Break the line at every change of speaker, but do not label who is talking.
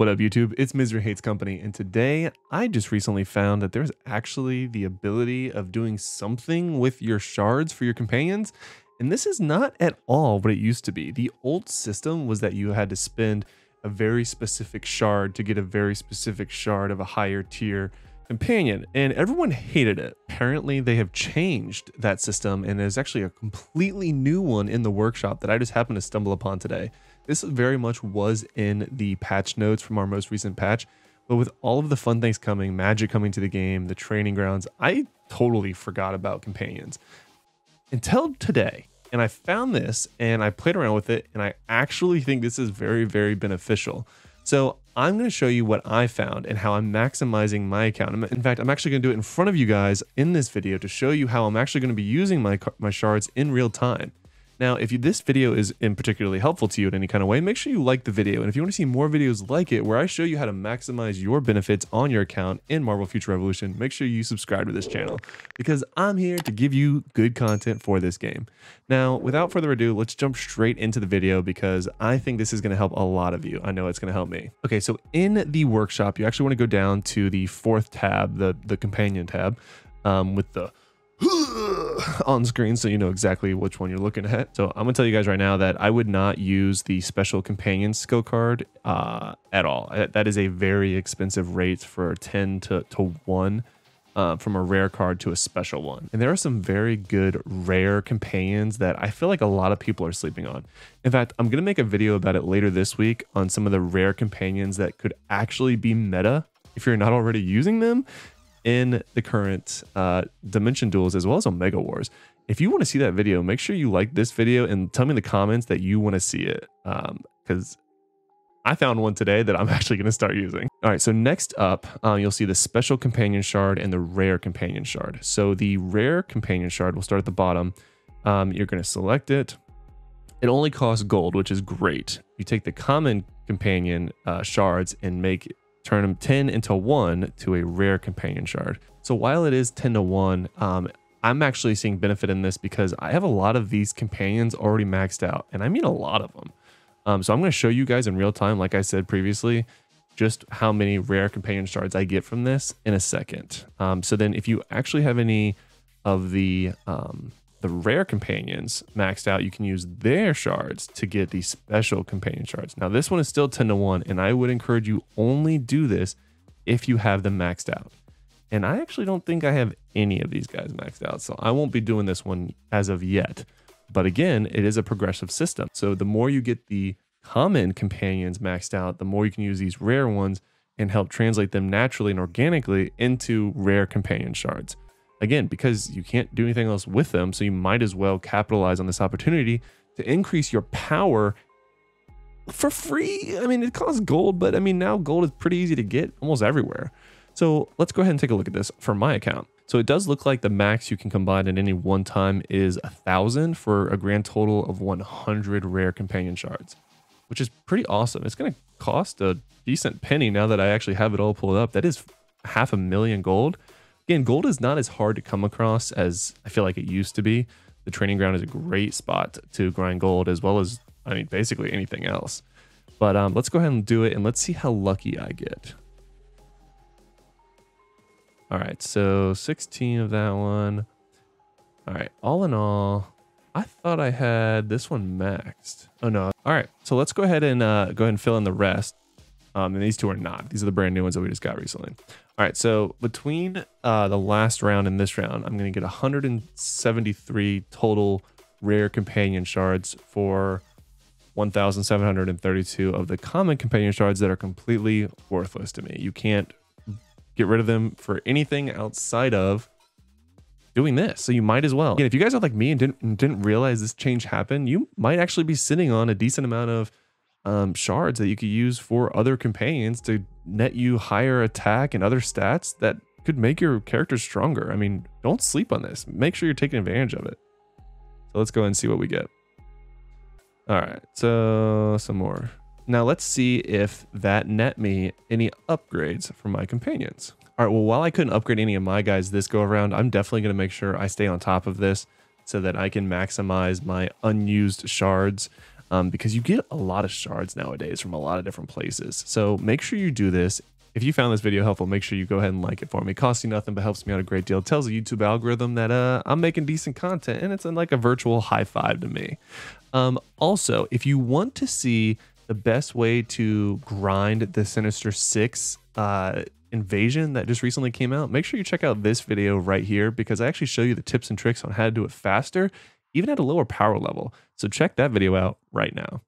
What up, YouTube? It's Misery Hates Company, and today I just recently found that there's actually the ability of doing something with your shards for your companions, and this is not at all what it used to be. The old system was that you had to spend a very specific shard to get a very specific shard of a higher tier companion, and everyone hated it. Apparently, they have changed that system, and there's actually a completely new one in the workshop that I just happened to stumble upon today. This very much was in the patch notes from our most recent patch, but with all of the fun things coming, magic coming to the game, the training grounds, I totally forgot about companions until today. And I found this and I played around with it, and I actually think this is very, very beneficial. So I'm going to show you what I found and how I'm maximizing my account. In fact, I'm actually going to do it in front of you guys in this video to show you how I'm actually going to be using my, my shards in real time. Now, if you, this video is in particularly helpful to you in any kind of way, make sure you like the video. And if you want to see more videos like it, where I show you how to maximize your benefits on your account in Marvel Future Revolution, make sure you subscribe to this channel because I'm here to give you good content for this game. Now, without further ado, let's jump straight into the video because I think this is going to help a lot of you. I know it's going to help me. Okay, so in the workshop, you actually want to go down to the fourth tab, the, the companion tab, um, with the on screen so you know exactly which one you're looking at. So I'm gonna tell you guys right now that I would not use the special companion skill card uh, at all. That is a very expensive rate for 10 to, to 1 uh, from a rare card to a special one. And there are some very good rare companions that I feel like a lot of people are sleeping on. In fact, I'm gonna make a video about it later this week on some of the rare companions that could actually be meta if you're not already using them in the current uh, Dimension Duels as well as Omega Wars. If you want to see that video, make sure you like this video and tell me in the comments that you want to see it because um, I found one today that I'm actually going to start using. All right, so next up, uh, you'll see the special companion shard and the rare companion shard. So the rare companion shard will start at the bottom. Um, you're going to select it. It only costs gold, which is great. You take the common companion uh, shards and make turn them 10 into 1 to a rare companion shard. So while it is 10 to 1, um, I'm actually seeing benefit in this because I have a lot of these companions already maxed out, and I mean a lot of them. Um, so I'm going to show you guys in real time, like I said previously, just how many rare companion shards I get from this in a second. Um, so then if you actually have any of the um, the rare companions maxed out, you can use their shards to get these special companion shards. Now, this one is still 10 to 1, and I would encourage you only do this if you have them maxed out. And I actually don't think I have any of these guys maxed out, so I won't be doing this one as of yet. But again, it is a progressive system. So the more you get the common companions maxed out, the more you can use these rare ones and help translate them naturally and organically into rare companion shards. Again, because you can't do anything else with them, so you might as well capitalize on this opportunity to increase your power for free. I mean, it costs gold, but I mean, now gold is pretty easy to get almost everywhere. So let's go ahead and take a look at this for my account. So it does look like the max you can combine at any one time is a thousand for a grand total of 100 rare companion shards, which is pretty awesome. It's going to cost a decent penny now that I actually have it all pulled up. That is half a million gold. Again, gold is not as hard to come across as I feel like it used to be. The training ground is a great spot to grind gold as well as, I mean, basically anything else. But um, let's go ahead and do it and let's see how lucky I get. All right, so 16 of that one. All right, all in all, I thought I had this one maxed. Oh no. All right, so let's go ahead and uh, go ahead and fill in the rest. Um, and these two are not. These are the brand new ones that we just got recently. All right, so between uh, the last round and this round, I'm going to get 173 total rare companion shards for 1,732 of the common companion shards that are completely worthless to me. You can't get rid of them for anything outside of doing this. So you might as well. Again, if you guys are like me and didn't didn't realize this change happened, you might actually be sitting on a decent amount of um, shards that you could use for other companions to net you higher attack and other stats that could make your character stronger. I mean, don't sleep on this. Make sure you're taking advantage of it. So let's go and see what we get. All right, so some more. Now let's see if that net me any upgrades for my companions. All right, well, while I couldn't upgrade any of my guys this go around, I'm definitely going to make sure I stay on top of this so that I can maximize my unused shards um, because you get a lot of shards nowadays from a lot of different places. So make sure you do this. If you found this video helpful, make sure you go ahead and like it for me. It costs you nothing, but helps me out a great deal. It tells the YouTube algorithm that uh, I'm making decent content, and it's like a virtual high five to me. Um, also, if you want to see the best way to grind the Sinister Six uh, invasion that just recently came out, make sure you check out this video right here because I actually show you the tips and tricks on how to do it faster, even at a lower power level. So check that video out right now.